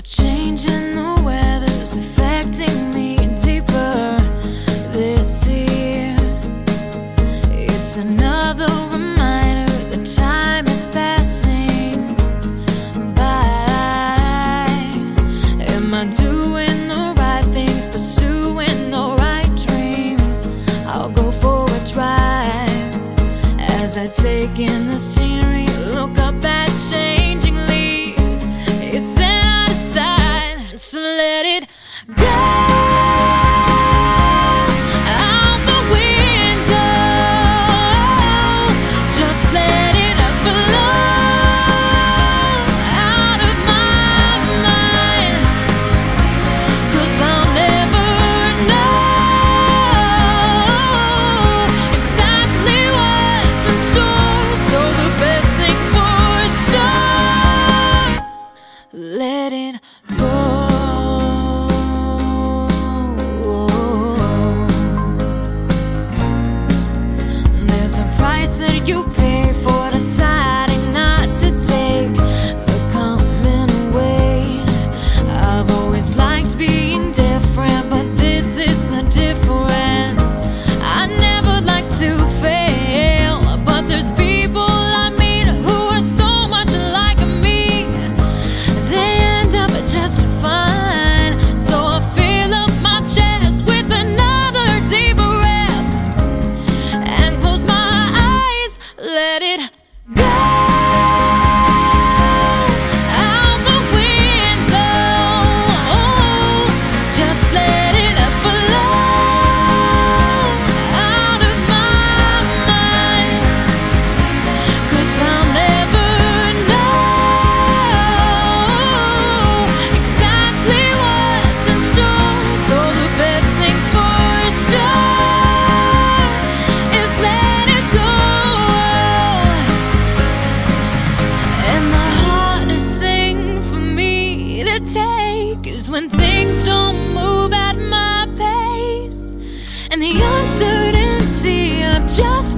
The change in the weather's affecting me deeper this year. It's another reminder that time is passing by. Am I doing the right things, pursuing the right dreams? I'll go for a as I take in the. and the uncertainty of just